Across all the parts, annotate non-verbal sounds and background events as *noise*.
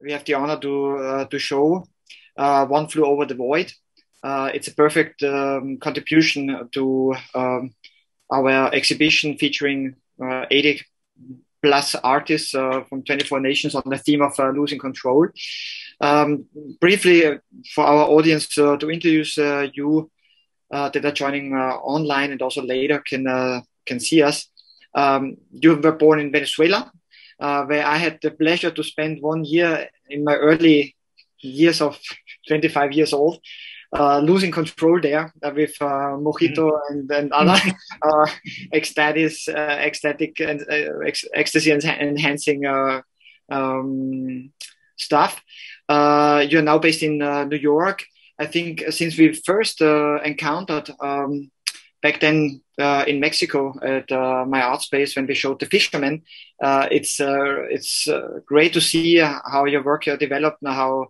we have the honor to uh, to show uh, One Flew Over the Void. Uh, it's a perfect um, contribution to um, our exhibition featuring 80 plus artists from 24 nations on the theme of losing control. Um, briefly, for our audience, to introduce you that are joining online and also later can can see us. Um, you were born in Venezuela, uh, where I had the pleasure to spend one year in my early years of *laughs* 25 years old, uh, losing control there uh, with uh, mojito mm-hmm. and, and other *laughs* uh, ecstatic, uh, ecstatic and ex- ecstasy enhancing um, stuff. you're now based in New York. I think since we first encountered um, back then uh, in Mexico at uh, my art space when we showed the fishermen. Uh, it's uh, it's uh, great to see how your work developed and how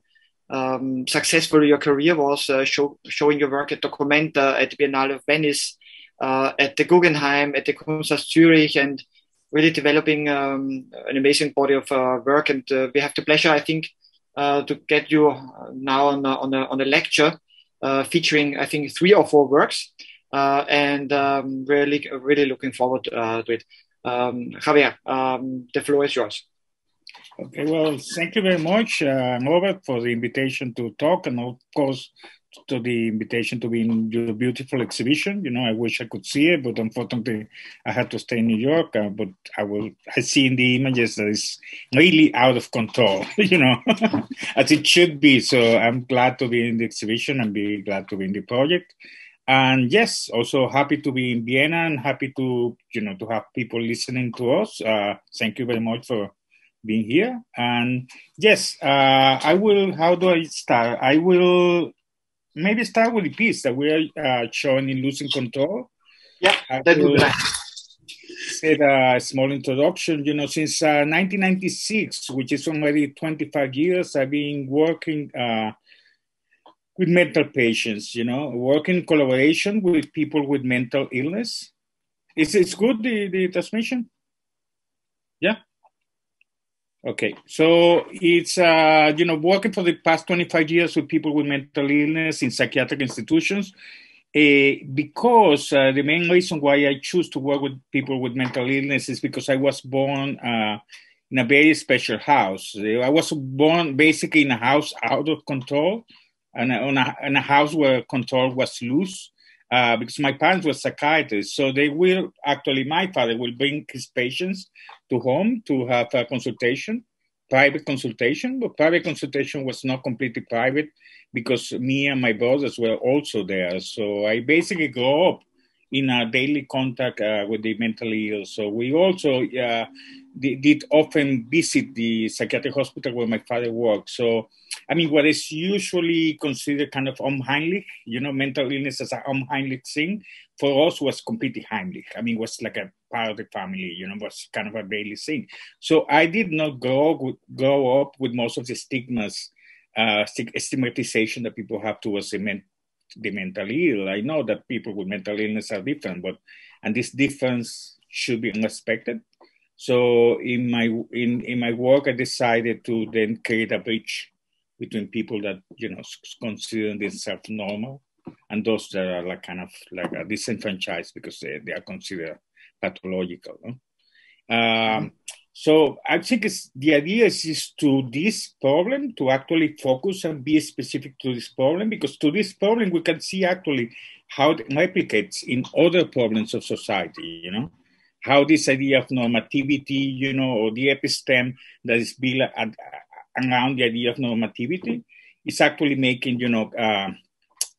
um, successful your career was, uh, show, showing your work at Documenta, at the Biennale of Venice, at the Guggenheim, at the Kunsthaus Zurich, and really developing um, an amazing body of work. And we have the pleasure, I think, to get you now on a, on a, on a lecture featuring, I think, three or four works. Uh, and um, really, really looking forward uh, to it. Um, Javier, um, the floor is yours. Okay, well, thank you very much, uh, Robert, for the invitation to talk, and of course, to the invitation to be in your beautiful exhibition. You know, I wish I could see it, but unfortunately, I had to stay in New York. Uh, but I will. I see in the images that it's really out of control. *laughs* You know, *laughs* as it should be. So I'm glad to be in the exhibition and be glad to be in the project and yes also happy to be in vienna and happy to you know to have people listening to us. Uh, thank you very much for being here. And yes uh, i will how do i start? I will maybe start with the piece that we are uh, showing in losing control. Yeah that would be nice. Said a small introduction you know since 1996 uh, which is already 25 years i've been working uh, with mental patients, you know, work in collaboration with people with mental illness. Is it good, the, the transmission? Yeah? Okay, so it's, uh, you know, working for the past 25 years with people with mental illness in psychiatric institutions. Uh, because uh, the main reason why I choose to work with people with mental illness is because I was born uh, in a very special house. I was born basically in a house out of control and on a, in a house where control was loose. Uh, because my parents were psychiatrists, so they will actually, my father will bring his patients to home to have a consultation, private consultation, but private consultation was not completely private because me and my brothers were also there. So I basically grew up in a daily contact uh, with the mentally ill. So we also uh, did often visit the psychiatric hospital where my father worked. So, I mean, what is usually considered kind of unheimlich, you know, mental illness as an unheimlich thing, for us was completely heimlich. I mean, was like a part of the family, you know, was kind of a daily thing. So I did not grow, grow up with most of the stigmas, uh, stigmatization that people have towards the, men, the mentally ill. I know that people with mental illness are different, but, and this difference should be unexpected so in my in in my work, I decided to then create a bridge between people that you know consider themselves normal and those that are like kind of like disenfranchised because they, they are considered pathological. No? Um, so I think the idea is, is to this problem to actually focus and be specific to this problem because to this problem we can see actually how it replicates in other problems of society. You know, how this idea of normativity, you know, or the epistem that is built at, around the idea of normativity is actually making, you know, uh,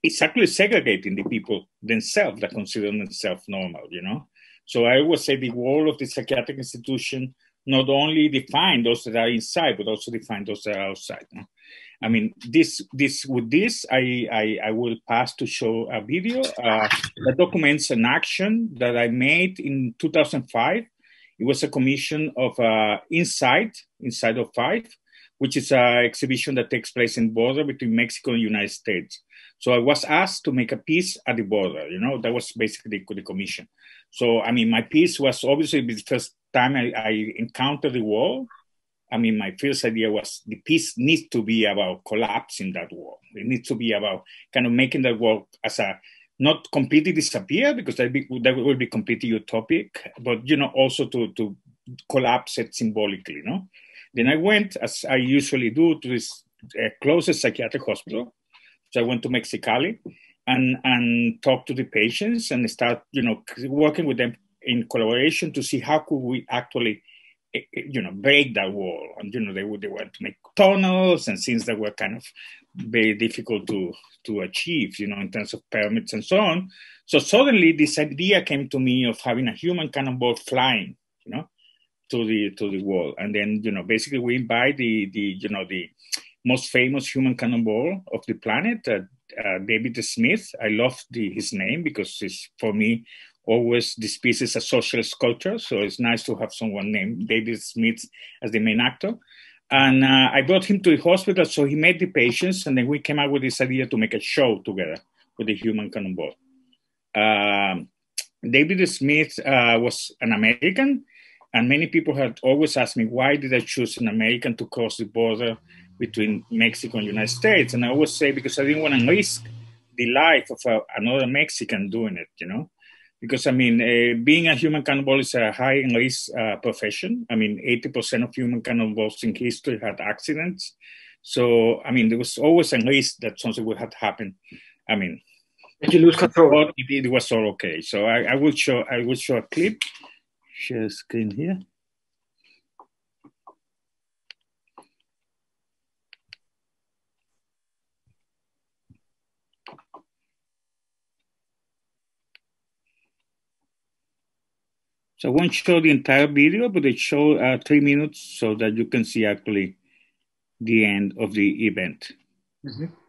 it's actually segregating the people themselves that consider themselves normal, you know. So I would say the role of the psychiatric institution not only define those that are inside, but also define those that are outside. No? I mean, this this with this, I I, I will pass to show a video uh, that documents an action that I made in 2005. It was a commission of uh, Inside Inside of Five, which is an exhibition that takes place in border between Mexico and United States. So I was asked to make a piece at the border. You know, that was basically the commission. So I mean, my piece was obviously the first time I, I encountered the wall I mean, my first idea was the piece needs to be about collapsing that wall. It needs to be about kind of making that wall as a not completely disappear because that, be, that will be completely utopic, but you know also to to collapse it symbolically. No, then I went as I usually do to this uh, closest psychiatric hospital. So I went to Mexicali and and talked to the patients and start you know working with them in collaboration to see how could we actually eh, eh, you know break that wall and you know they would they want to make tunnels and things that were kind of very difficult to to achieve you know in terms of permits and so on so suddenly this idea came to me of having a human cannonball flying you know to the to the wall and then you know basically we invite the the you know the most famous human cannonball of the planet uh, uh, David Smith. I love the, his name because it's for me always this piece is a social sculpture, so it's nice to have someone named David Smith as the main actor. And uh, I brought him to the hospital, so he met the patients, and then we came up with this idea to make a show together with the human cannonball. Um, David Smith uh, was an American, and many people had always asked me why did I choose an American to cross the border between Mexico and United States. And I always say because I didn't want to risk the life of a, another Mexican doing it, you know. Because I mean, uh, being a human cannibal is a high risk uh, profession. I mean, 80% of human cannibals in history had accidents. So, I mean, there was always a risk that something would have happened. I mean, did you lose control? But it, it was all okay. So I, I will show I will show a clip. Share screen here. So I won't show the entire video, but it show uh, three minutes so that you can see actually the end of the event. Mm-hmm. Señores,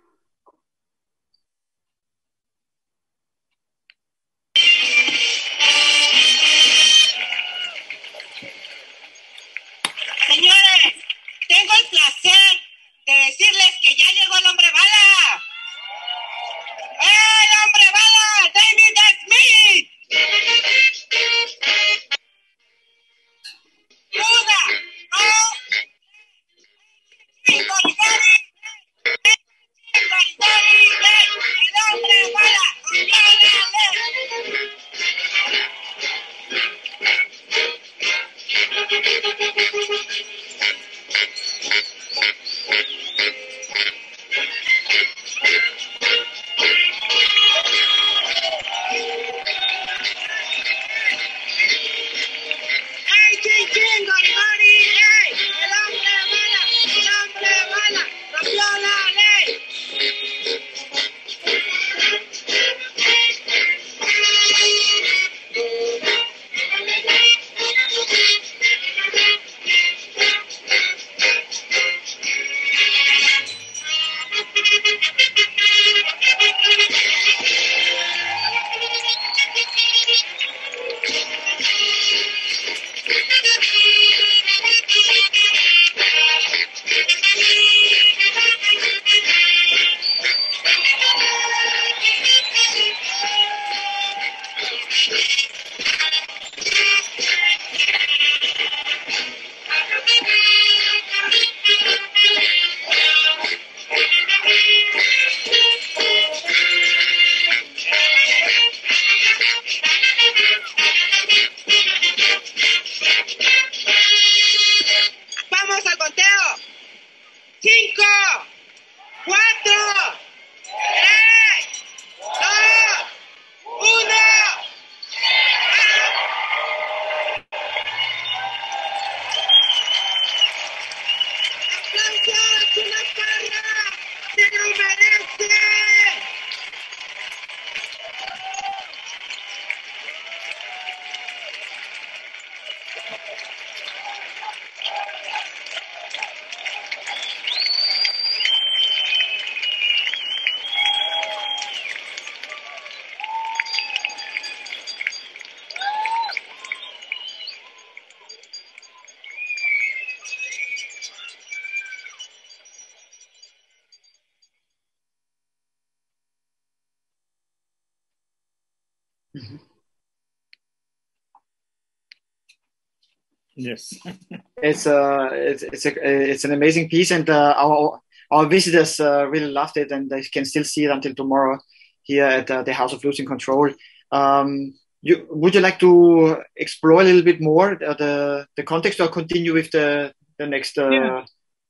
Yes. *laughs* it's uh, it's it's, a, it's an amazing piece, and uh, our our visitors uh, really loved it, and they can still see it until tomorrow here at uh, the House of Losing Control. Um, you, would you like to explore a little bit more the the context, or continue with the the next uh, yeah.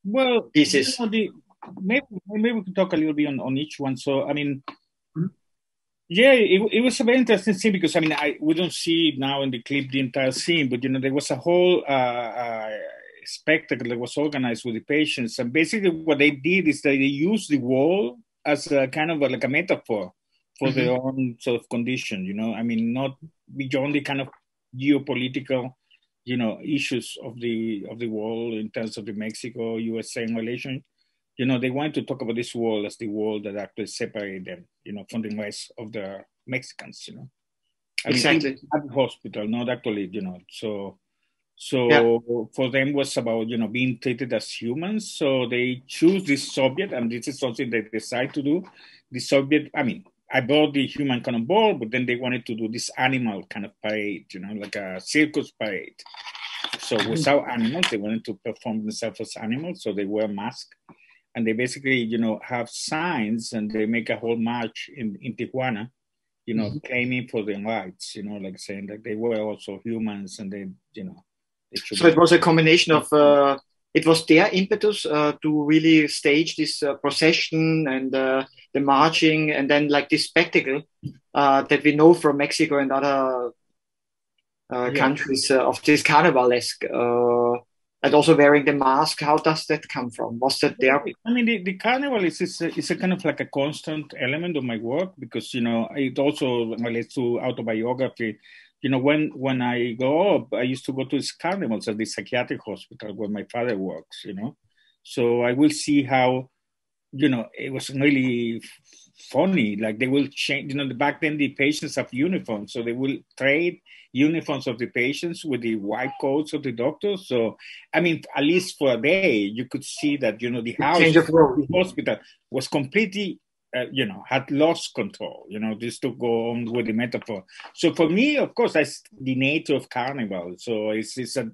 well pieces? You know, the, maybe maybe we can talk a little bit on, on each one. So I mean, yeah, it, it was a very interesting scene because I mean I we don't see now in the clip the entire scene, but you know there was a whole uh, uh, spectacle that was organized with the patients, and basically what they did is that they used the wall as a kind of a, like a metaphor for mm-hmm. their own sort of condition. You know, I mean not beyond the kind of geopolitical you know issues of the of the world in terms of the Mexico USA relation you know, they wanted to talk about this wall as the wall that actually separated them, you know, from the rest of the Mexicans, you know. I exactly. Mean, at the hospital, not actually, you know. So, so yeah. for them was about you know being treated as humans. So they choose this subject, and this is something they decide to do. The subject, I mean, I brought the human kind of ball, but then they wanted to do this animal kind of parade, you know, like a circus parade. So mm-hmm. without animals, they wanted to perform themselves as animals, so they wear masks and they basically, you know, have signs and they make a whole march in, in Tijuana, you know, mm-hmm. claiming for their rights, you know, like saying that they were also humans and they, you know, they so it was a combination of, uh, it was their impetus uh, to really stage this uh, procession and uh, the marching and then like this spectacle uh, that we know from Mexico and other uh, yeah. countries of this carnivalesque and also wearing the mask. How does that come from? Was that there? I mean, the, the carnival is, is, a, is a kind of like a constant element of my work because, you know, it also relates to autobiography. You know, when, when I go up, I used to go to these carnivals at the psychiatric hospital where my father works, you know. So I will see how, you know, it was really funny. Like they will change, you know, the back then the patients have uniforms, so they will trade uniforms of the patients with the white coats of the doctors. So, I mean, at least for a day, you could see that, you know, the house, the hospital was completely, uh, you know, had lost control, you know, just to go on with the metaphor. So for me, of course, that's the nature of carnival. So it's, it's a,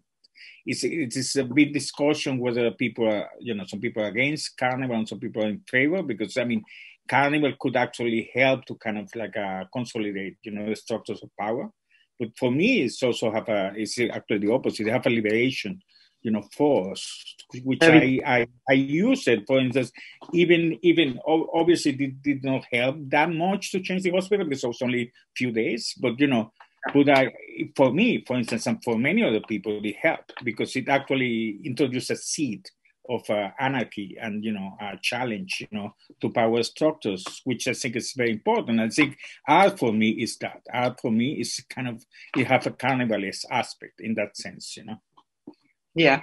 it's, it's a big discussion whether people are, you know, some people are against carnival and some people are in favor because, I mean, carnival could actually help to kind of like uh, consolidate, you know, the structures of power. But for me, it's also have a it's actually the opposite. They have a liberation, you know, force, which I, I I use it. For instance, even even obviously did, did not help that much to change the hospital because it was only a few days. But you know, but I, for me, for instance, and for many other people, it helped because it actually introduced a seed of uh, anarchy and you know a challenge you know to power structures which i think is very important. I think art for me is that. Art for me is kind of you have a carnivalist aspect in that sense you know. Yeah.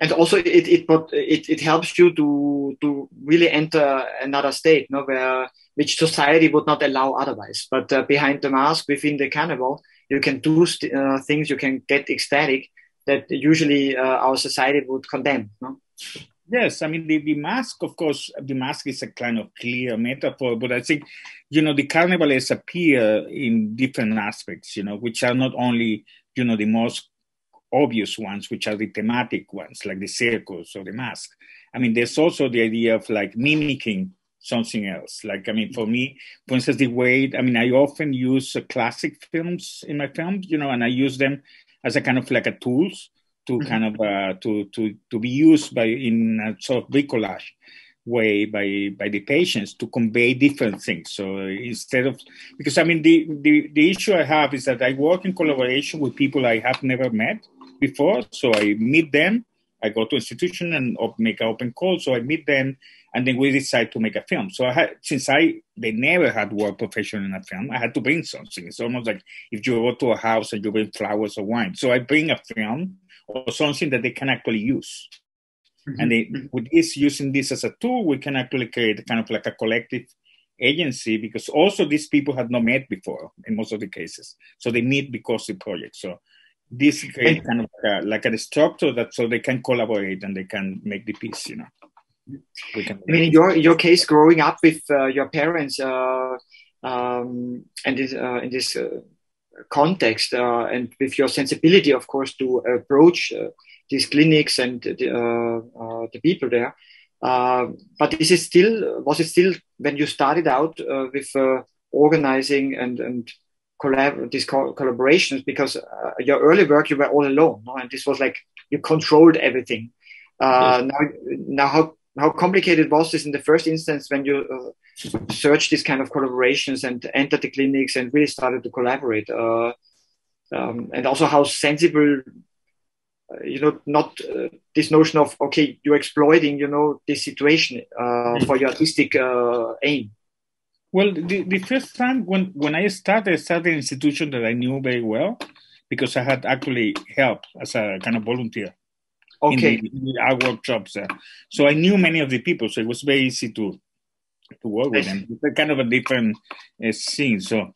And also it it it, it helps you to to really enter another state no where which society would not allow otherwise. But uh, behind the mask within the carnival you can do st- uh, things you can get ecstatic that usually uh, our society would condemn. No? Yes, I mean the, the mask, of course, the mask is a kind of clear metaphor, but I think, you know, the carnivalists appear in different aspects, you know, which are not only, you know, the most obvious ones, which are the thematic ones, like the circus or the mask. I mean, there's also the idea of like mimicking something else. Like, I mean, for me, for instance, the way, I mean, I often use uh, classic films in my films, you know, and I use them as a kind of like a tools to mm-hmm. kind of uh, to to to be used by in a sort of bricolage way by by the patients to convey different things. So instead of because I mean the the the issue I have is that I work in collaboration with people I have never met before. So I meet them. I go to institution and make an open call. So I meet them and then we decide to make a film. So I had, since I they never had worked professionally in a film, I had to bring something. It's almost like if you go to a house and you bring flowers or wine. So I bring a film or something that they can actually use. Mm-hmm. And they, with this using this as a tool, we can actually create kind of like a collective agency because also these people had not met before in most of the cases. So they meet because the project. So this creates kind of like a, like a structure that so they can collaborate and they can make the piece, you know. I mean, in your your case, growing up with uh, your parents uh, um, and this, uh, in this uh, context uh, and with your sensibility, of course, to approach uh, these clinics and the, uh, the people there. but this is still was it still when you started out with organizing and and collab these co- collaborations because your early work you were all alone, no? and this was like you controlled everything. Uh, now, now how how complicated was this in the first instance when you uh, searched these kind of collaborations and entered the clinics and really started to collaborate? Uh, um, and also how sensible, uh, you know, not uh, this notion of, okay, you're exploiting, you know, this situation uh, for your artistic uh, aim. Well, the, the first time when, when I started, I started an institution that I knew very well because I had actually helped as a kind of volunteer okay. in, the, in our workshops. Uh, so I knew many of the people, so it was very easy to to work with them. It's kind of a different uh, scene. So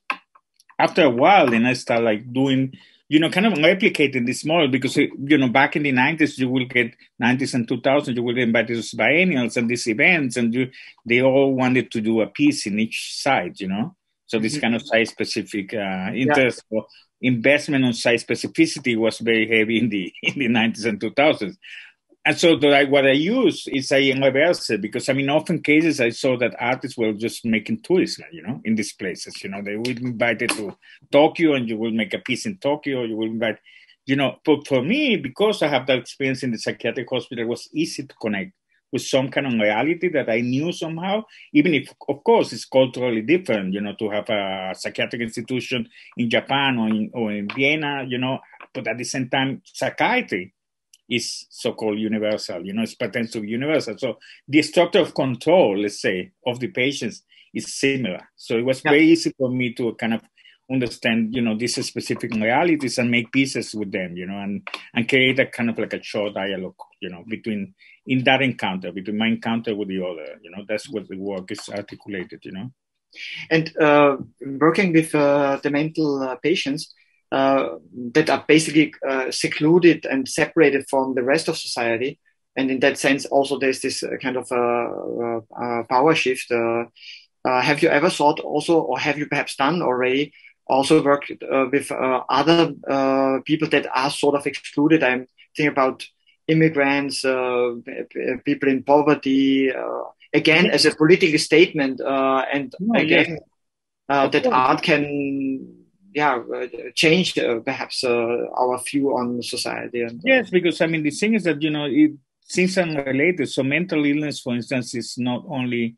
after a while, then I start like doing, you know, kind of replicating this model because you know back in the nineties, you will get nineties and two thousand, you will invite these biennials and these events, and you they all wanted to do a piece in each side, you know. So this mm-hmm. kind of site specific uh, interest yeah investment on site specificity was very heavy in the *laughs* in the 90s and 2000s. And so I, what I use is I reverse it because I mean, often cases I saw that artists were just making tourists, you know, in these places. You know, they would invite it to Tokyo and you will make a piece in Tokyo. You will invite, you know, but for me, because I have that experience in the psychiatric hospital, it was easy to connect with some kind of reality that I knew somehow, even if, of course, it's culturally different, you know, to have a psychiatric institution in Japan or in, or in Vienna, you know, but at the same time, psychiatry is so-called universal, you know, it's potentially universal. So the structure of control, let's say, of the patients is similar. So it was yeah. very easy for me to kind of understand, you know, these specific realities and make pieces with them, you know, and, and create a kind of like a short dialogue, you know, between in that encounter, between my encounter with the other, you know, that's what the work is articulated, you know. And uh, working with uh, the mental uh, patients uh, that are basically uh, secluded and separated from the rest of society, and in that sense, also there's this uh, kind of power shift. have you ever thought also, or have you perhaps done already, also worked with other people that are sort of excluded? I'm thinking about immigrants, uh, people in poverty, uh, again as a political statement, uh, and oh, again that art can yeah change perhaps our view on society. And, yes, because I mean the thing is that you know it, things are related. So mental illness, for instance, is not only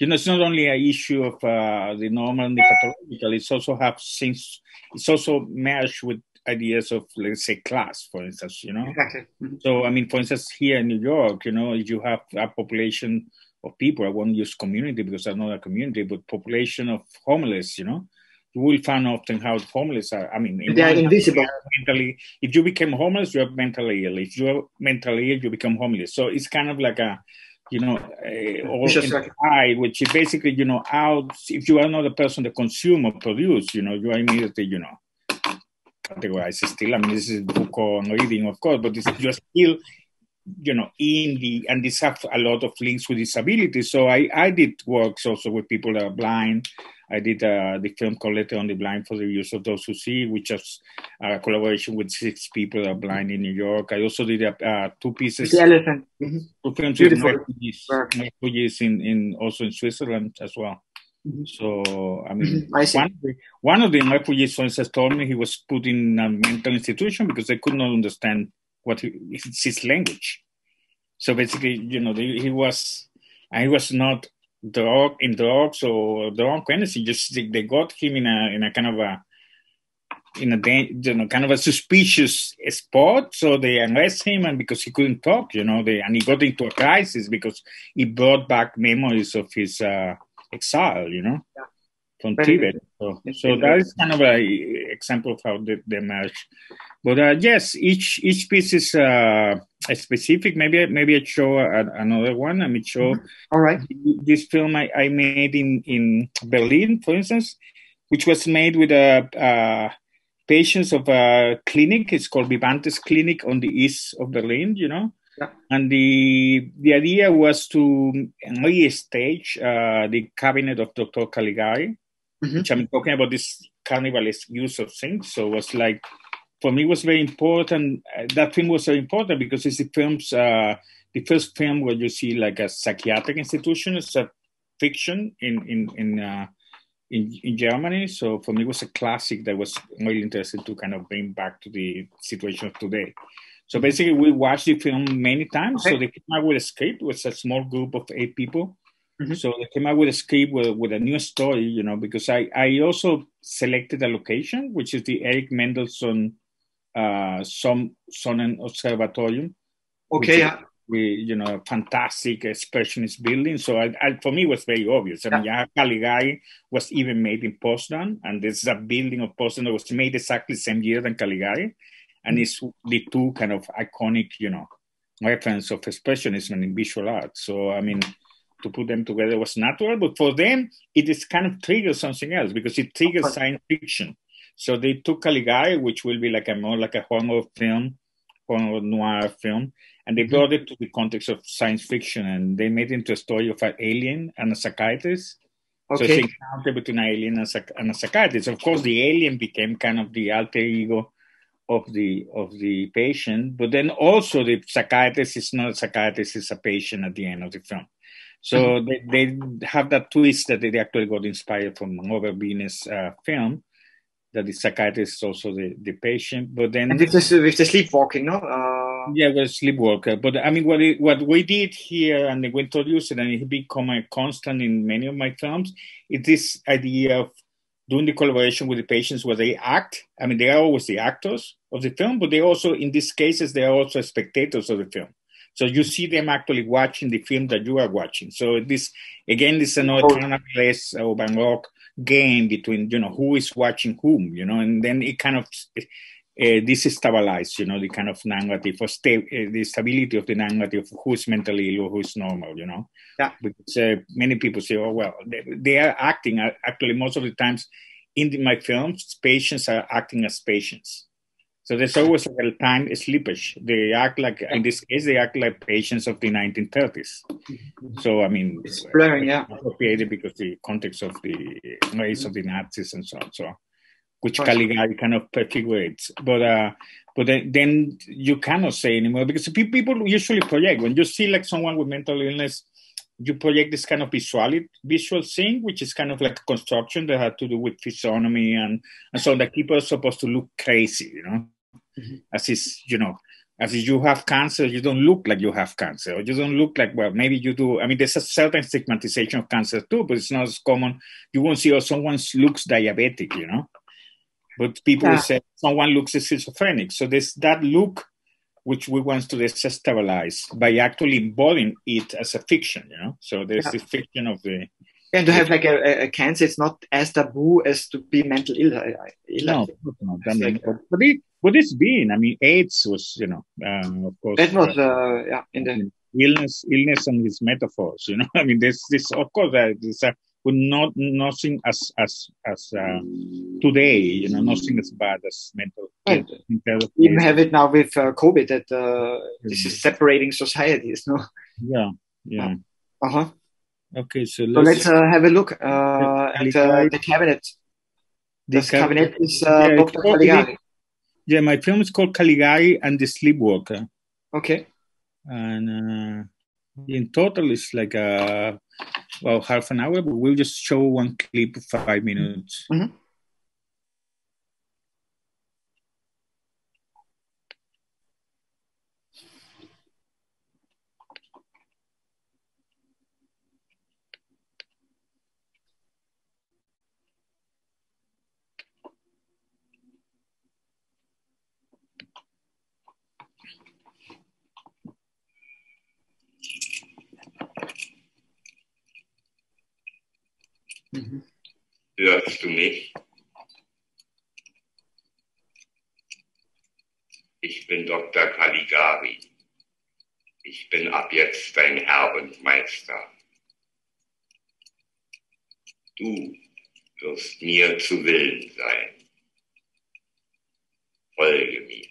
you know, it's not only an issue of uh, the normal and the pathological. It's also have things. It's also merged with ideas of let's say class for instance you know exactly. Mm-hmm. so i mean for instance here in new york you know you have a population of people i won't use community because i'm not a community but population of homeless you know you will find often how homeless are i mean they are invisible mentally if you become homeless you're mentally ill if you're mentally ill you become homeless so it's kind of like a you know, uh, all inside, which is basically, you know, out. If you are not a person that consume or produce, you know, you are immediately, you know, categorize still. I mean, this is Foucault reading, of course, but it's just still, you know, in the, and this have a lot of links with disability. So I, I did works also with people that are blind. I did uh, the film called Letter on the Blind for the Use of Those Who See, which is a collaboration with six people that are blind in New York. I also did uh, two pieces. The elephant. Mm-hmm. Two films Beautiful. with refugees, refugees in, in also in Switzerland as well. Mm-hmm. So, I mean, mm-hmm. I one, of the, one of the refugees, for instance, told me he was put in a mental institution because they could not understand what he, his language. So basically, you know, he was, he was not drug in drugs or drug anything. Just they got him in a in a kind of a in a you know kind of a suspicious spot. So they arrest him, and because he couldn't talk, you know, they and he got into a crisis because he brought back memories of his. Uh, exile, you know, yeah. from Very Tibet. So, so that is kind of a example of how they, they merge. But uh, yes, each each piece is uh, specific. Maybe maybe I show another one. I mean, show. Mm-hmm. All right. This film I, I made in in Berlin, for instance, which was made with a. Uh, patients of a clinic. It's called Vivantes Clinic on the east of Berlin, you know. And the the idea was to restage uh, the cabinet of Dr. Caligari, mm-hmm. which I'm talking about this carnivalesque use of things. So it was like, for me, it was very important. Uh, that film was very important because it's the film's, uh, the first film where you see like a psychiatric institution. It's a fiction in, in, in, uh, in, in Germany. So for me, it was a classic that was really interesting to kind of bring back to the situation of today. So basically, we watched the film many times. Okay. So they came out with a script. It was a small group of eight people. Mm-hmm. So they came out with a script with, with a new story, you know, because I, I also selected a location, which is the Erich Mendelsohn uh, Son, Sonnen Observatorium. Okay. We, you know, fantastic expressionist building. So I, I, for me, it was very obvious. I yeah. mean, yeah, Caligari was even made in Potsdam, and this is a building of Potsdam that was made exactly the same year than Caligari and it's the two kind of iconic, you know, reference of expressionism in visual art. So I mean, to put them together was natural, but for them it is kind of triggers something else because it triggers science fiction. So they took Caligari, which will be like a more like a horror film, horror noir film, and they mm-hmm. brought it to the context of science fiction, and they made it into a story of an alien and a psychiatrist. Okay. So it's an encounter between an alien and a psychiatrist. Of course, the alien became kind of the alter ego of the of the patient, but then also the psychiatrist is not a psychiatrist; is a patient at the end of the film. So mm-hmm. they, they have that twist that they actually got inspired from Robert Wiene's uh, film, that the psychiatrist is also the, the patient. But then and with the, with the sleepwalking, no? Uh... Yeah, with sleepwalker. But I mean, what it, what we did here, and we introduced it, and it become a constant in many of my films, is this idea of doing the collaboration with the patients where they act. I mean, they are always the actors of the film, but they also, in these cases, they are also spectators of the film. So you see them actually watching the film that you are watching. So this, again, this is another Carnavalesque or Van Gogh game between, you know, who is watching whom, you know, and then it kind of uh, destabilizes, you know, the kind of narrative or sta- uh, the stability of the narrative of who's mentally ill or who's normal, you know. Yeah. Because uh, many people say, oh, well, they, they are acting. Uh, actually, most of the times in the, my films, patients are acting as patients. So there's always a little time slippage. They act like, in this case, they act like patients of the 1930s. So, I mean, it's blurring, yeah. Appropriated because the context of the race of the Nazis and so on. So, which Caligari kind of prefigurates. But uh, but then, then you cannot say anymore because people usually project when you see like someone with mental illness, you project this kind of visual visual thing, which is kind of like a construction that had to do with physiognomy and and so that people are supposed to look crazy, you know, mm-hmm. as is you know. As if you have cancer, you don't look like you have cancer, or you don't look like well, maybe you do. I mean, there's a certain stigmatization of cancer too, but it's not as common. You won't see, oh, someone looks diabetic, you know but people yeah. say someone looks schizophrenic. So there's that look which we want to destabilize by actually embodying it as a fiction, you know. So there's yeah. this fiction of the and to have like a, a, cancer, it's not as taboo as to be mental ill. Ill no, no, like, but, it, but it's been. I mean, AIDS was, you know, um, of course. That was, uh, yeah, in the illness, illness and its metaphors. You know, *laughs* I mean, this, this, of course, uh, a but not nothing as as as uh, today. You know, nothing as bad as mental. Right. even have it now with uh, COVID that uh, this is separating societies. *laughs* No. Yeah. Yeah. Uh huh. Okay, so let's, so let's uh, have a look uh, at uh, the cabinet. The cabinet is yeah, Dr. Caligari. Yeah, my film is called Caligari and the Sleepwalker. Okay. And in total, it's like a well, half an hour, but we'll just show one clip of five minutes. Mm-hmm. Hörst du mich? Ich bin Dr. Caligari. Ich bin ab jetzt dein Herr und Meister. Du wirst mir zu Willen sein. Folge mir.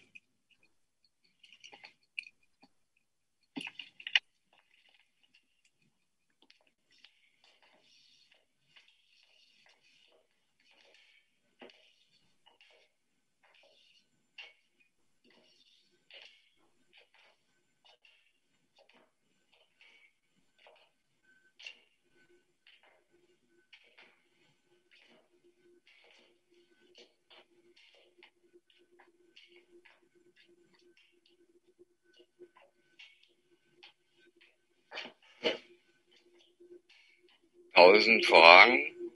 Tausend Fragen,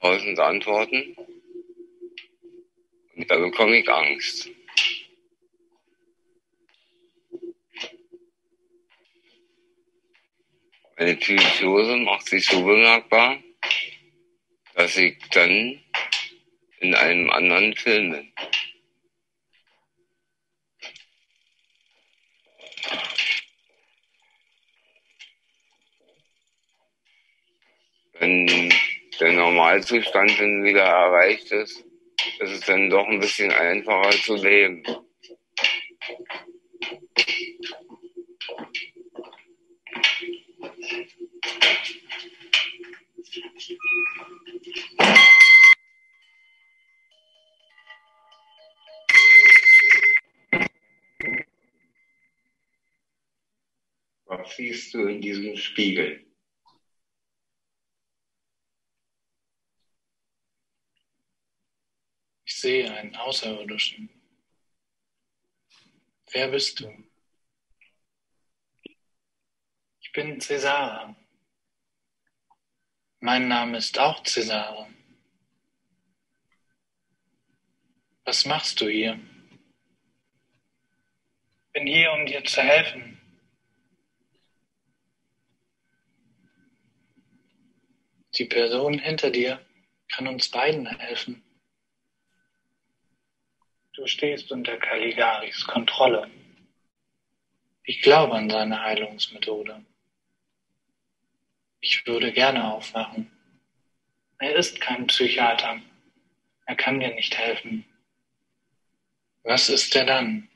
tausend Antworten. Und da bekomme ich Angst. Meine Psychose macht sich so bemerkbar, dass ich dann in einem anderen Film bin. Wenn der Normalzustand dann wieder erreicht ist, ist es dann doch ein bisschen einfacher zu leben. Was siehst du in diesem Spiegel? Ich sehe einen Außerirdischen. Wer bist du? Ich bin Cäsare. Mein Name ist auch Cäsare. Was machst du hier? Bin hier, um dir zu helfen. Die Person hinter dir kann uns beiden helfen. Du stehst unter Caligaris Kontrolle. Ich glaube an seine Heilungsmethode. Ich würde gerne aufwachen. Er ist kein Psychiater. Er kann dir nicht helfen. Was ist er dann?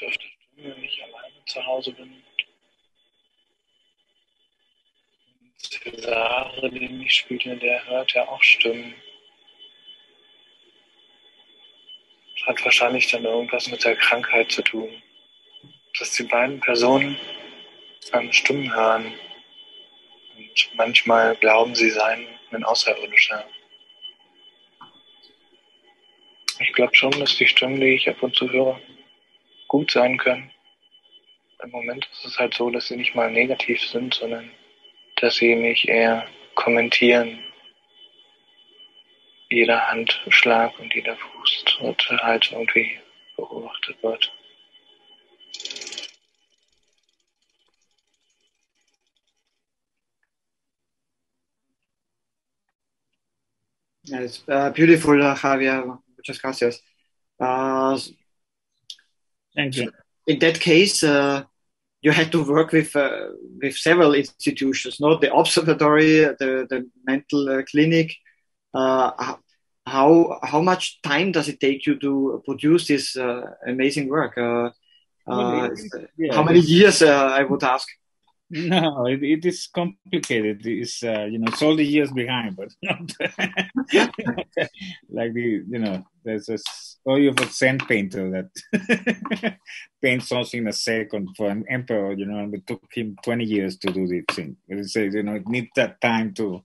dürfte stimmen, wenn ich alleine zu Hause bin. Cesare, spiele, der hört ja auch Stimmen. Hat wahrscheinlich dann irgendwas mit der Krankheit zu tun. Dass die beiden Personen seine Stimmen hören. Und manchmal glauben sie seien ein Außerirdischer. Ich glaube schon, dass die Stimmen, die ich ab und zu höre, gut sein können. Im Moment ist es halt so, dass sie nicht mal negativ sind, sondern dass sie mich eher kommentieren. Jeder Handschlag und jeder Fußtritt halt irgendwie beobachtet wird. Yeah, it's uh, beautiful, uh, Javier. Muchas gracias. Uh, Thank you. in that case, uh, you had to work with uh, with several institutions, not the observatory, the the mental uh, clinic. Uh, how how much time does it take you to produce this uh, amazing work? Uh, uh, Yeah. how many years? Uh, I would ask. No, it, it is complicated. It's uh, you know, it's all the years behind, but *laughs* like the you know, there's a story of a sand painter that *laughs* paints something in a second for an emperor, you know, and it took him 20 years to do the thing. It says, you know, it needs that time to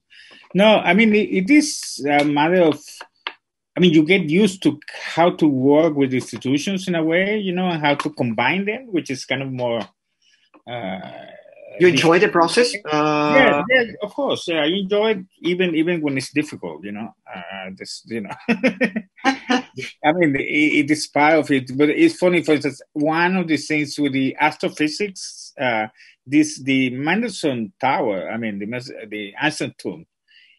No, I mean it, it is a matter of. I mean, you get used to how to work with institutions in a way, you know, and how to combine them, which is kind of more. Uh, you enjoy the process? Uh, yeah, yeah, of course. Yeah, I enjoy it even even when it's difficult. You know, uh, this, you know. *laughs* I mean, it, it is part of it, but it's funny. For instance, one of the things with the astrophysics, uh, this the Mendelsohn Tower. I mean, the the Einstein Turm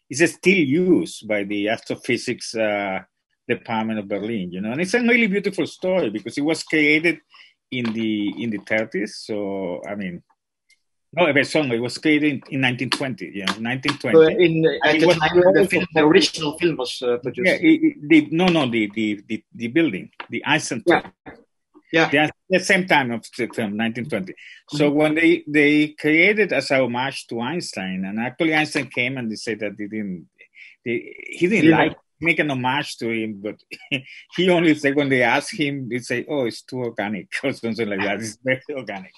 is still used by the astrophysics uh, department of Berlin. You know, and it's a really beautiful story because it was created in the in the 30s. So I mean, no, it was, it was created in, in 1920. Yeah, 1920. So in at the time the, film, the original film was uh, produced. Yeah, it, it, the, no, no, the, the the the building, the Einstein. Yeah. Yeah. The, the same time of the film, 1920. So mm-hmm. when they they created as a homage to Einstein, and actually Einstein came and they said that they didn't, they, he didn't yeah. like make an homage to him, but *laughs* he only said when they asked him, they say, "Oh, it's too organic" *laughs* or something like that. It's very organic.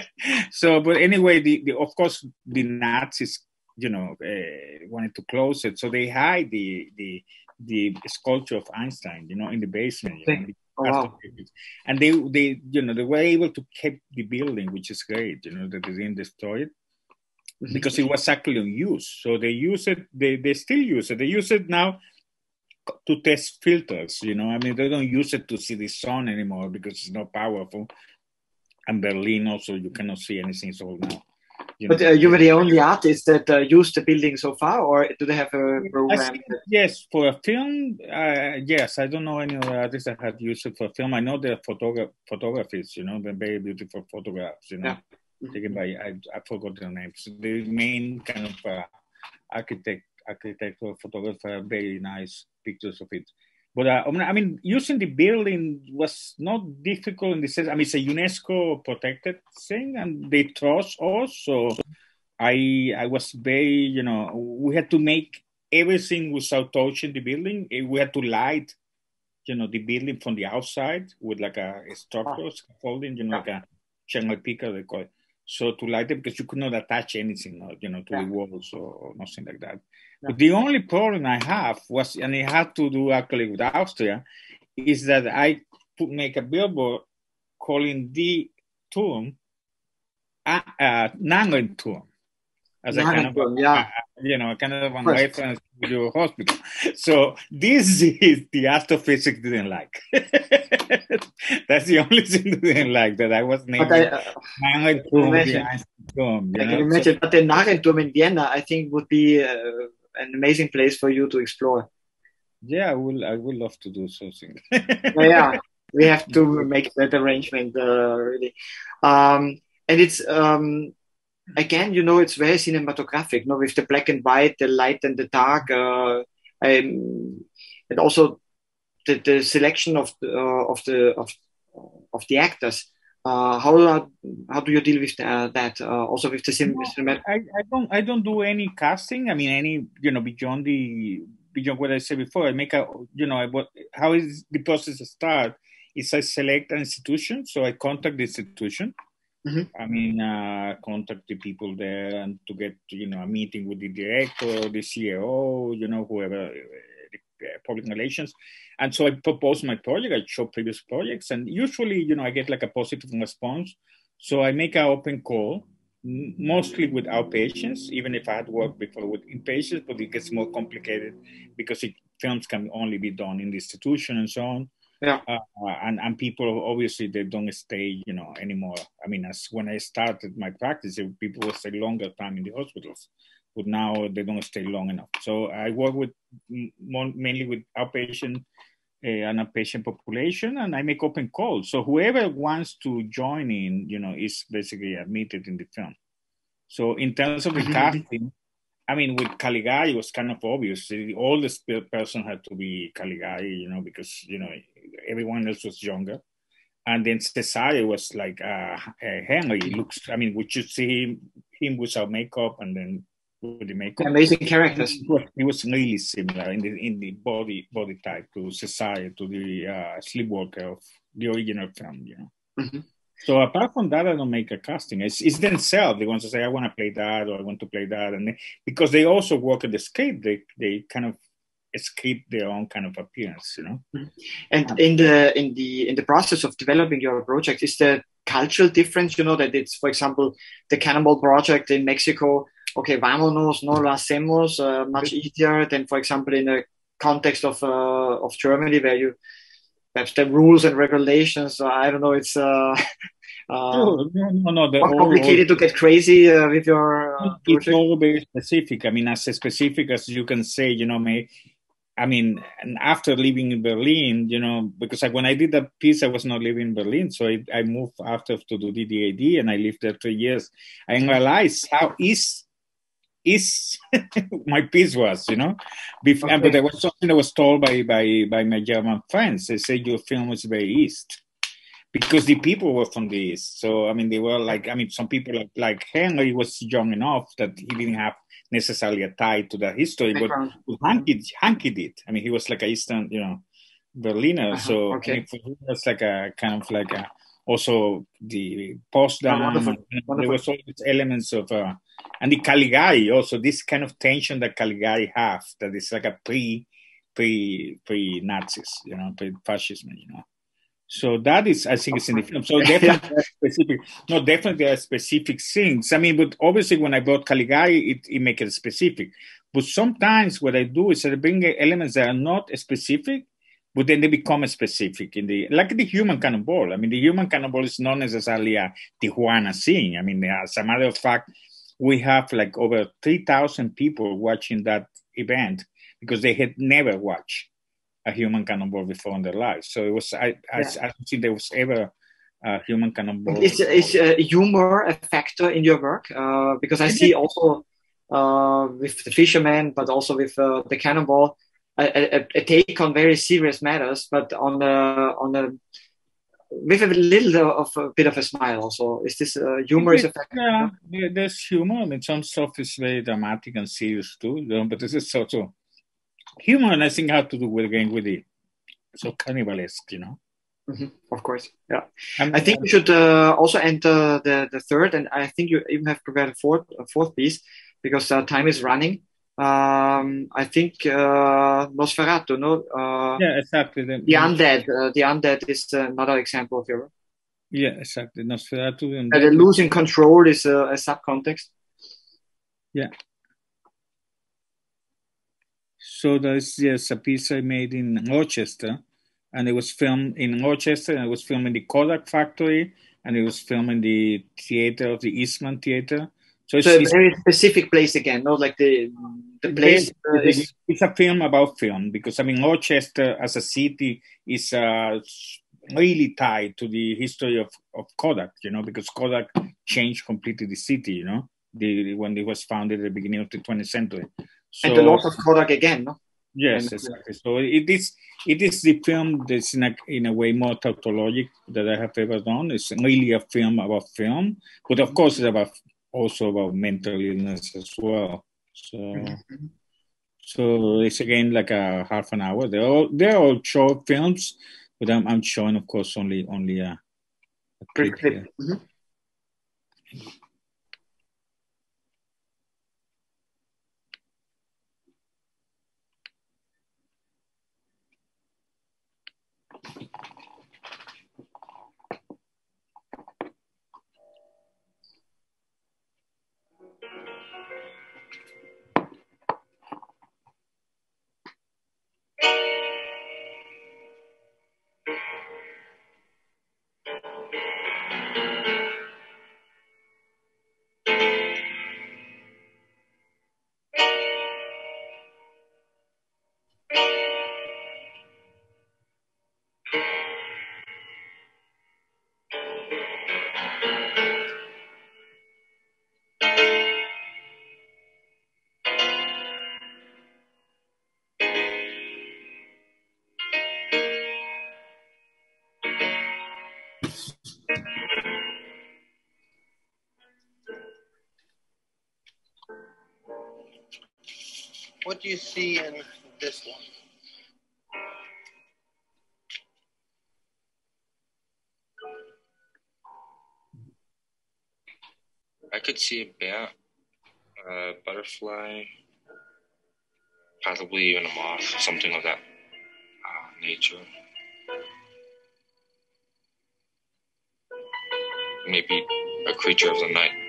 *laughs* so, but anyway, the, the, of course the Nazis, you know, uh, wanted to close it, so they hide the the the sculpture of Einstein, you know, in the basement. You know, oh, wow. And they they you know they were able to keep the building, which is great. You know that they didn't destroy it because it was actually in use. So they use it. They they still use it. They use it now to test filters. You know, I mean, they don't use it to see the sun anymore because it's not powerful. And Berlin also, you cannot see anything so now. You but uh, you were the only artist that uh, used the building so far, or do they have a program? yes, for a film, uh, yes. I don't know any other artists that have used it for film. I know they're photogra- photographies, you know, they're very beautiful photographs, you know, yeah. taken by, I, I forgot their names. The main kind of uh, architect, architectural photographer, very nice pictures of it. But uh, I mean, using the building was not difficult in the sense. I mean, it's a UNESCO protected thing, and they trust us. So I I was very, you know, we had to make everything without touching the building. Eh, we had to light, you know, the building from the outside with like a, a structure scaffolding, you know, like a Shanghai pica they call it. So to light it because you could not attach anything, you know, to yeah. the walls or nothing like that. The only problem I have was, and it had to do actually with Austria, is that I put make a billboard calling the tomb a, a Narrenturm as a kind of, yeah. you know, kind of one reference to your hospital. So this *laughs* is the astrophysics didn't like. *laughs* That's the only thing they didn't like that I was named I, uh. I can imagine, so, but the Narrenturm in Vienna, I think, would be uh, an amazing place for you to explore. Yeah, I will. I would love to do something. *laughs* yeah, we have to *laughs* make that arrangement uh, really, um, and it's. Um, again, you know, it's very cinematographic, you know, with the black and white, the light and the dark, uh, and, and also the, the selection of the, uh, of the of, of the actors. Uh, how how do you deal with uh, that? Uh, also with the cinema. I, I don't I don't do any casting. I mean, any you know beyond the beyond what I said before. I make a you know what how is the process start? Is I select an institution, so I contact the institution Mm-hmm. I mean, uh, contact the people there and to get, you know, a meeting with the director, the CEO, you know, whoever, public relations. And so I propose my project. I show previous projects, and usually, you know, I get like a positive response. So I make an open call, mostly with outpatients, even if I had worked before with inpatients, but it gets more complicated because it, films can only be done in the institution and so on yeah uh, and and people obviously they don't stay you know anymore i mean as when i started my practice people would stay longer time in the hospitals but now they don't stay long enough so i work with mainly with outpatient uh, and a patient population and i make open calls so whoever wants to join in you know is basically admitted in the film so in terms of the *laughs* casting I mean, with Caligari, it was kind of obvious. The oldest person had to be Caligari, you know, because you know everyone else was younger. And then Cesare was like uh, Henry. Looks, I mean, would you see him, him without makeup and then with the makeup? Amazing characters. He was, he was really similar in the in the body body type to Cesare, to the uh, sleepwalker of the original film, you know. Mm-hmm. So apart from that, I don't make a casting. It's, it's themselves. They want to say, I want to play that or I want to play that. And they, because they also work at the script, they, they kind of escape their own kind of appearance, you know. And in the in the in the process of developing your project, is the cultural difference? You know that it's, for example, the Cannonball project in Mexico. Okay, vámonos, no lo hacemos. Uh, much easier than, for example, in a context of uh, of Germany where you perhaps the rules and regulations. Uh, I don't know. It's uh, *laughs* no, no, no, no. The more complicated to get crazy uh, with your uh, it's all very specific. I mean, as specific as you can say, you know, may I mean, and after living in Berlin, you know, because I, when I did that piece, I was not living in Berlin, so I, I moved after to do the DAAD, and I lived there three years. I realized how east east *laughs* my piece was, you know. Before, Okay. But there was something that was told by by by my German friends. They said your film is very east because the people were from the east. So I mean, they were like, I mean, some people like, like Henry was young enough that he didn't have necessarily a tie to that history, but. Hanky, Hanky did. I mean, he was like a Eastern, you know, Berliner. Uh-huh, So okay. I mean, for him, was like a kind of like a also the. Oh, wonderful, and wonderful. There was all these elements of uh, and the Caligari also this kind of tension that Caligari have that is like a pre pre pre Nazis, you know, pre fascism, you know. So that is, I think, it's in the film. So *laughs* definitely specific, no, definitely there are specific things. I mean, but obviously when I brought Caligari, it, it make it specific. But sometimes what I do is I bring elements that are not specific, but then they become specific in the like the human cannonball. I mean, the human cannonball is not necessarily a Tijuana scene. I mean, as a matter of fact, we have like over three thousand people watching that event because they had never watched a human cannonball before in their lives. So it was I I, Yeah. I don't think there was ever a human cannonball. Is is uh, humor a factor in your work? Uh, because I see also uh, with the fisherman, but also with uh, the cannonball, a, a, a take on very serious matters, but on a on a with a little of a bit of a smile. Also, is this uh, humor is a factor? Yeah, there's humor. I mean, some stuff is very dramatic and serious too, you know, but this is also humor, and I think have to do with again with the so carnivalesque, you know. Mhm, Of course, yeah. And, I think we should uh, also enter the, the third, and I think you even have prepared a fourth, a fourth piece because uh, time is running. Um, I think uh, Nosferatu, no? Uh, yeah, exactly. The, The undead, uh, the undead is another example of your. yeah, exactly. Nosferatu and Uh, the losing control is a, a subcontext. Yeah. So there's yes, a piece I made in Rochester, and it was filmed in Rochester, and it was filmed in the Kodak factory, and it was filmed in the theater of the Eastman Theater. So it's, So a very specific place again, not like the the place uh, it's, is it's a film about film because I mean Rochester as a city is uh, really tied to the history of, of Kodak, you know, because Kodak changed completely the city, you know, the when it was founded at the beginning of the 20th century. So, and the loss of Kodak again, no? Yes, And- exactly. So it is it is the film that's in a in a way more tautologic that I have ever done. It's really a film about film, but of course it's about also about mental illness as well. So Mm-hmm. so it's again like a half an hour. They're all they're all short films, but I'm I'm showing of course only only a, a clip Clip. here. What do you see in this one? I could see a bat, a butterfly, possibly even a moth, something of that uh, nature. Maybe a creature of the night.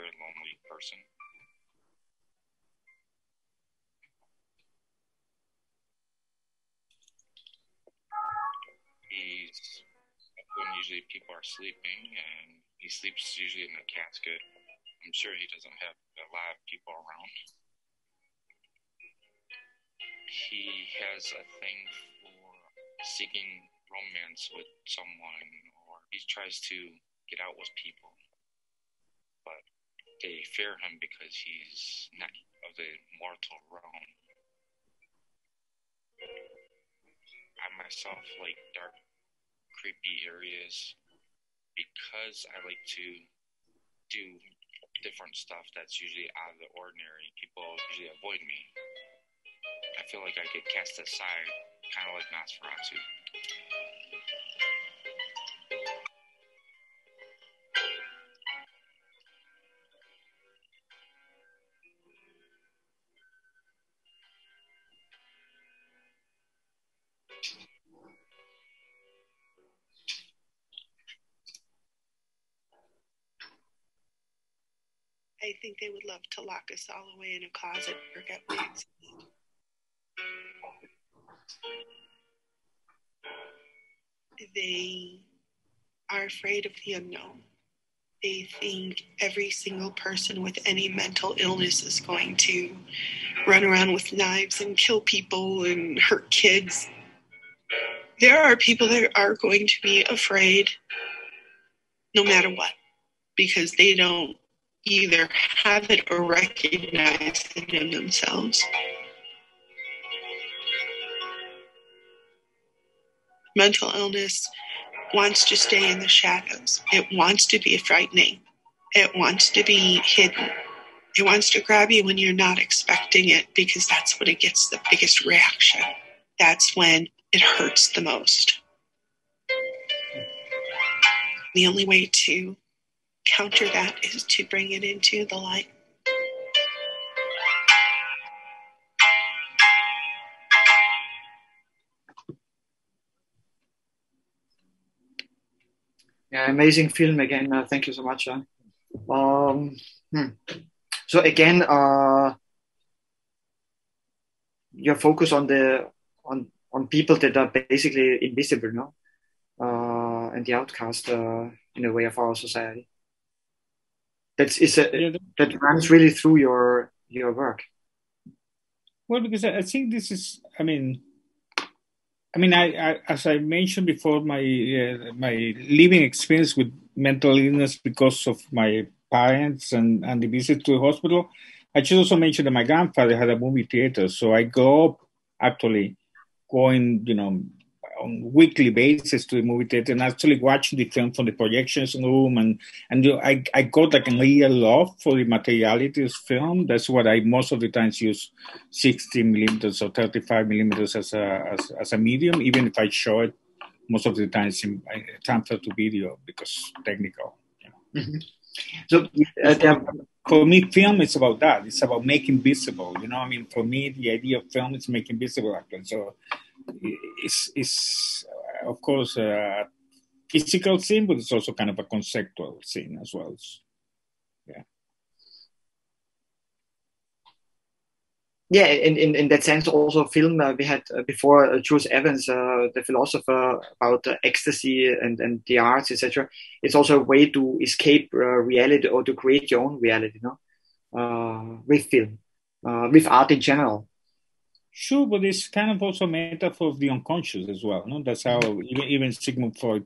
Very lonely person. He's when usually people are sleeping, and he sleeps usually in a casket. I'm sure he doesn't have a lot of people around. He has a thing for seeking romance with someone, or he tries to get out with people but they fear him because he's not of the mortal realm. I myself like dark, creepy areas because I like to do different stuff that's usually out of the ordinary. People usually avoid me. I feel like I get cast aside, kind of like Nosferatu. Think they would love to lock us all away in a closet forget we exist. They are afraid of the unknown. They think every single person with any mental illness is going to run around with knives and kill people and hurt kids. There are people that are going to be afraid no matter what because they don't either have it or recognize it in themselves. Mental illness wants to stay in the shadows. It wants to be frightening. It wants to be hidden. It wants to grab you when you're not expecting it because that's when it gets the biggest reaction. That's when it hurts the most. The only way to counter that is to bring it into the light. Yeah, amazing film again. Uh, thank you so much. Um, hmm. So again, uh, your focus on the on on people that are basically invisible, no, uh, and the outcast uh, in a way of our society. That's is a, Yeah, that runs really through your your work. Well, because I I think this is, I mean, I mean, I, I as I mentioned before, my uh, my living experience with mental illness because of my parents and and the visit to the hospital. I should also mention that my grandfather had a movie theater, so I grew up actually going, you know, on weekly basis to the movie theater and actually watching the film from the projections room and and you know, I I got like a real love for the materiality of film. That's what I most of the times use 60 millimeters or 35 millimeters as a as, as a medium, even if I show it most of the times in I transfer to video because technical. You know. So uh, there, For me, film is about that. It's about making visible. You know, I mean, for me, the idea of film is making visible. Actually, so it's it's of course a physical scene, but it's also kind of a conceptual scene as well. Yeah. yeah, in, in, in that sense, also film uh, we had uh, before uh, Jules Evans, uh, the philosopher about uh, ecstasy and, and the arts, etc. It's also a way to escape uh, reality or to create your own reality, you know, with film, with art in general. Sure, but it's kind of also a metaphor of the unconscious as well. No, that's how mm-hmm. even, even Sigmund Freud,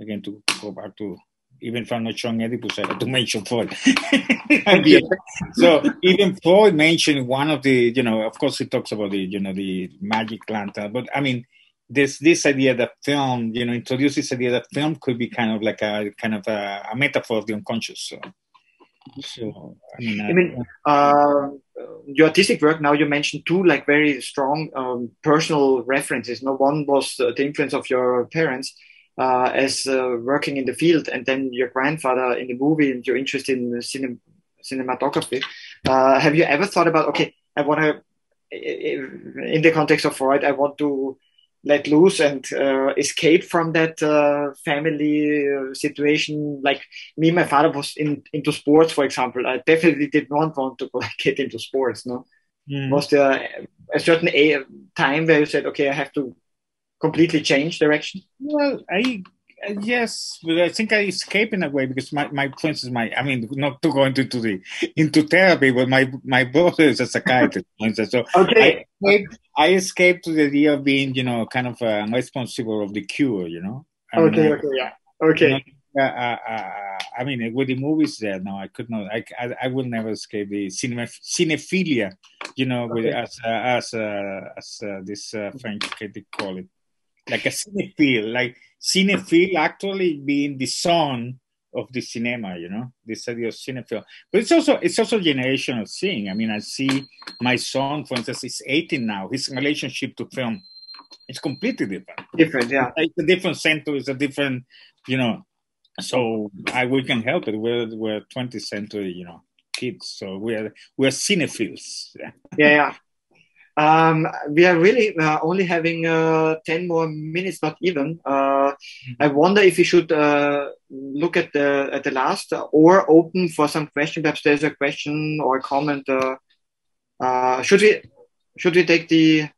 again to go back to even if I'm not showing Oedipus, I have to mention Freud. *laughs* *laughs* so even Freud mentioned one of the, you know, of course he talks about the, you know, the magic lantern, but I mean, this this idea that film, you know, introduces this idea that film could be kind of like a kind of a, a metaphor of the unconscious. So, so I mean, I mean, uh, your artistic work. Now you mentioned two like very strong um, personal references. No one was uh, the influence of your parents uh, as uh, working in the field, and then your grandfather in the movie, and your interest in cinem- cinematography. Uh, have you ever thought about okay, I want to, in the context of Freud, I want to let loose and uh, escape from that uh, family uh, situation. Like me, my father was in, into sports, for example. I definitely did not want to *laughs* get into sports. No, mm. was there a certain a time where you said, okay, I have to completely change direction? Well, I yes, but I think I escape in a way because my, my for instance, my I mean, not to go into the into therapy, but my my brother is a psychiatrist. so okay, I escaped, I escaped to the idea of being, you know, kind of uh, responsible of the cure. You know. And, okay. Uh, okay. Yeah. Okay. You know, uh, uh, I mean, with the movies there, no, I could not. I, I, I will never escape the cinema, cinephilia, you know, with okay. as as as this French critic call it, like a cinephile, like cinephile actually being the son of the cinema, you know, this idea of cinephile. But it's also it's also generational thing. I mean, I see my son, for instance, is 18 now. His relationship to film is completely different. Different, yeah. It's a different center. It's a different, you know. So I we can help it. We're we're 20th century, you know, kids. So we're we're cinephiles. yeah, yeah. Um, we are really uh, only having uh, 10 more minutes, not even. Uh, mm-hmm. I wonder if we should uh, look at the at the last or open for some question. Perhaps there's a question or a comment. Uh, uh, should we should we take the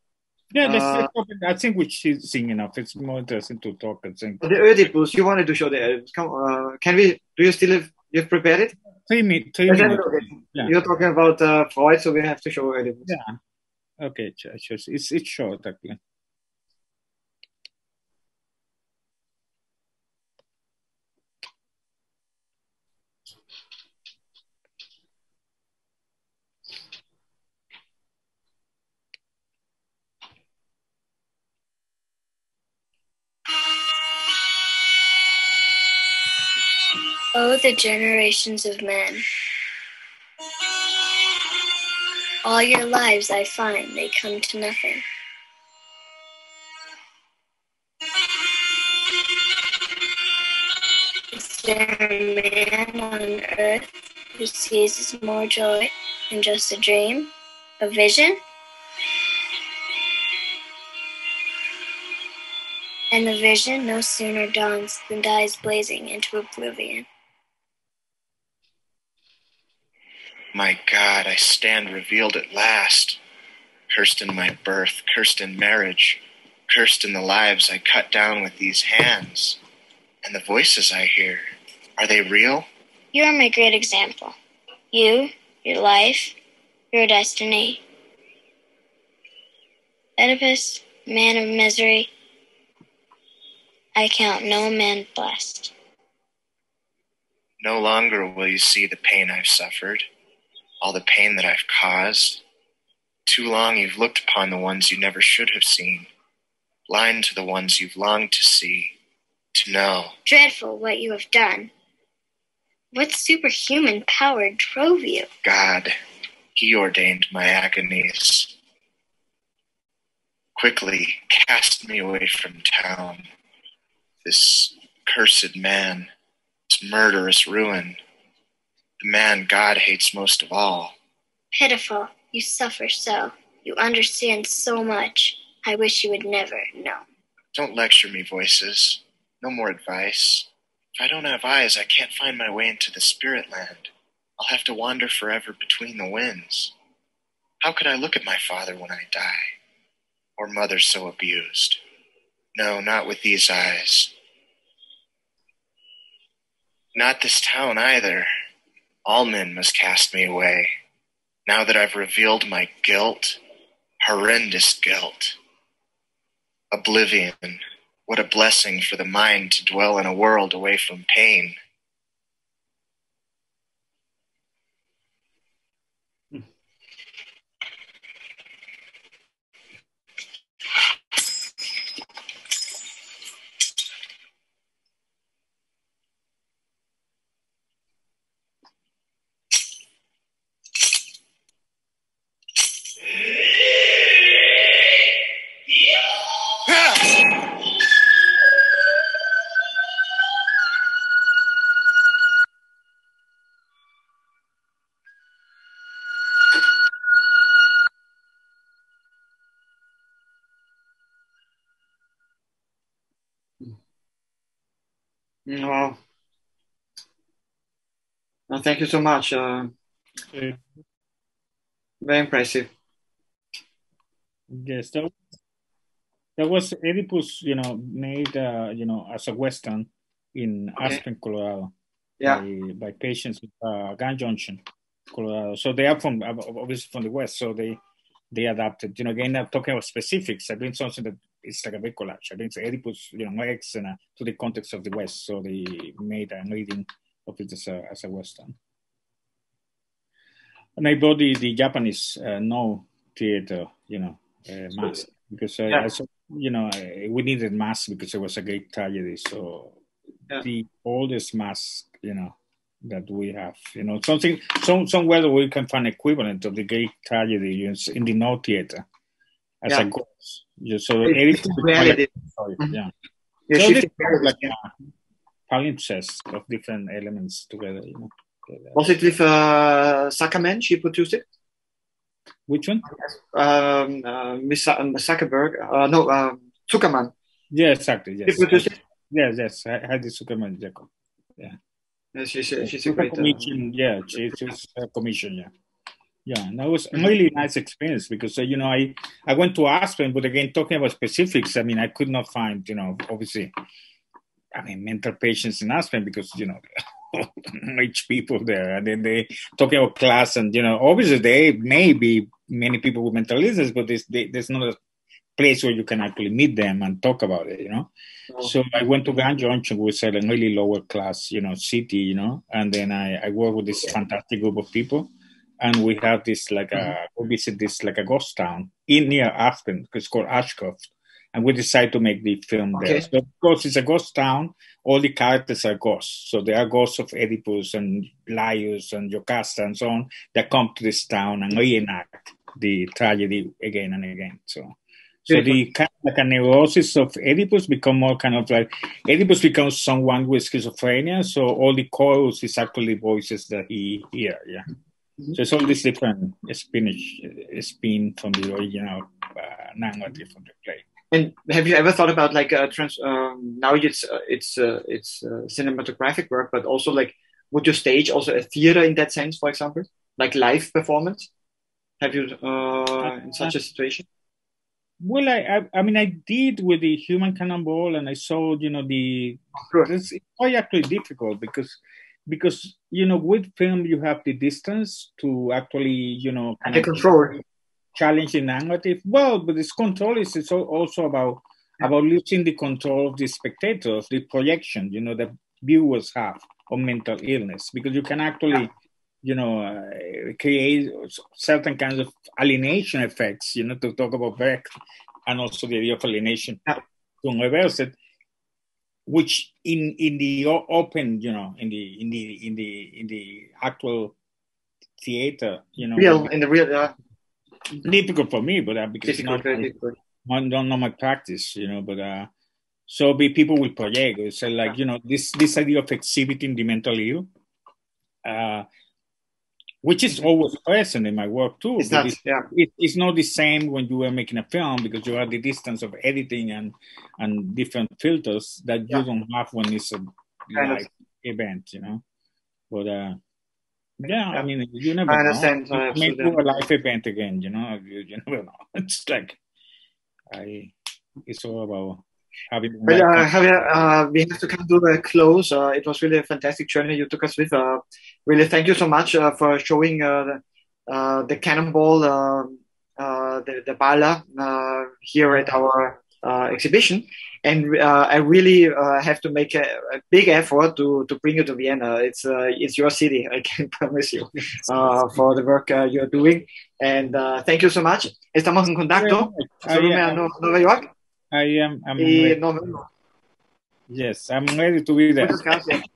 yeah, let's, I think we're seeing enough. It's more interesting to talk. I think the Oedipus. You wanted to show the Oedipus. Come, can we? Do you still have? You've prepared it? Three, mi- three minutes. Yeah. You're talking about Freud, so we have to show Oedipus. Yeah. Okay, it's it's short actually. Oh, the generations of men. All your lives I find they come to nothing. Is there a man on earth who sees more joy than just a dream, a vision? And the vision no sooner dawns than dies blazing into oblivion. My God, I stand revealed at last. Cursed in my birth, cursed in marriage, cursed in the lives I cut down with these hands. And the voices I hear, are they real? You are my great example. You, your life, your destiny. Oedipus, man of misery, I count no man blessed. No longer will you see the pain I've suffered all the pain that I've caused. Too long you've looked upon the ones you never should have seen, blind to the ones you've longed to see, to know. Dreadful what you have done. What superhuman power drove you? God, He ordained my agonies. Quickly cast me away from town. This cursed man, this murderous ruin the man God hates most of all. Pitiful, you suffer so. You understand so much. I wish you would never know. Don't lecture me, voices. No more advice. If I don't have eyes, I can't find my way into the spirit land. I'll have to wander forever between the winds. How could I look at my father when I die? Or mother so abused? No, not with these eyes. Not this town either. All men must cast me away. Now that I've revealed my guilt, horrendous guilt. Oblivion, what a blessing for the mind to dwell in a world away from pain. Wow. No, thank you so much. Uh, very impressive. Yes, that, that was Oedipus, you know, made, uh, you know, as a Western in Okay. Aspen, Colorado. Yeah. By, by patients with uh, Grand Junction, Colorado. So they are from, obviously from the West, so they they adapted. You know, again, I'm talking about specifics. I bring something that it's like a big collage. I bring Oedipus, you know, X and uh, to the context of the West. So they made a reading of it as a, as a Western. And I brought the, the Japanese uh, Noh theater, you know, uh, mask because I, Yeah. I saw, you know, I, we needed mask because it was a great tragedy. So Yeah. the oldest mask, you know, that we have, you know, something, some, somewhere we can find equivalent of the great tragedy in, in the Noh theater as Yeah. a ghost. Yeah, so It's Oedipus different become like- reality. sorry, Mhm. yeah. You're So this like a palimpsest of different elements together, you know. Was it with uh, Zuckerman? She produced it. Which one? Um, uh, Miss um, Zuckerberg. Uh, no, um, Zuckerman. Yeah, exactly. She Yes. produced it. Yes, yes. I had the Superman Jacob. Yeah. Yeah, she's, she's a She's a great. Uh, commission. Yeah, she, she's a commission. Yeah. Yeah, and that was a really nice experience because uh, you know I I went to Aspen, but again talking about specifics, I mean I could not find you know obviously, I mean mental patients in Aspen because you know *laughs* rich people there, and then they talking about class and you know obviously they may be many people with mental illness, but there's they, there's not a place where you can actually meet them and talk about it, you know. So I went to Grand Junction, which is a really lower class, you know, city, you know, and then I, I work with this fantastic group of people. And we have this like a mm-hmm. we visit this like a ghost town in near Aspen, it's called Ashcroft. And we decided to make the film there. Okay. So of course it's a ghost town. All the characters are ghosts. So there are ghosts of Oedipus and Laius and Jocasta and so on that come to this town and reenact the tragedy again and again. So so the kind of like a neurosis of Oedipus become more kind of like Oedipus becomes someone with schizophrenia. So all the chorus is actually voices that he hear. Yeah. So it's all this different spinach spin from the original uh, narrative of the play. And have you ever thought about like a trans? Um, now it's uh, it's uh, it's uh, cinematographic work, but also like would you stage also a theater in that sense, for example, like live performance? Have you uh, in such a situation? Well, I, I I mean I did with the human cannonball, and I saw you know the it's quite actually difficult because because you know with film you have the distance to actually you know And the control. challenge the narrative. Well, but this control is it's also about about losing the control of the spectators the projection, you know, that viewers have on mental illness, because you can actually, you know, uh, create certain kinds of alienation effects, you know, to talk about Brecht, and also the idea of alienation to reverse it, which in in the open, you know, in the in the in the in the actual theater, you know, Real in the real. Uh, difficult for me, but uh, because not difficult. not, don't know my practice, you know. But uh, so be people will project. It's uh, like you know this this idea of exhibiting the mental ill, uh, which is always present in my work too. It's not, it's, yeah. it, it's not the same when you are making a film because you have the distance of editing and and different filters that you don't have when it's a Kind of. live event, you know. But uh, yeah, I mean, you never I understand, know. I may do a live event again, you know. You, you *laughs* never know. It's like I. It's all about having. uh, Javier, uh, we have to come to a close. Uh, it was really a fantastic journey you took us with. Uh, really, thank you so much uh, for showing uh, the, uh, the cannonball, the, the bala uh, here at our uh, exhibition. And uh, I really uh, have to make a, a big effort to, to bring you to Vienna. It's uh, it's your city, *laughs* I can promise you, uh, for the work uh, you're doing. And uh, thank you so much. Estamos en contacto. I Saludame a Nueva York. I am. I'm Y ready. nos vemos. Yes, I'm ready to be there. Muchas gracias. *laughs*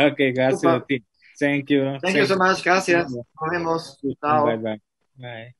Okay, gracias a ti. Thank you. Thank you so much. Gracias. Nos vemos. Bye bye. Bye.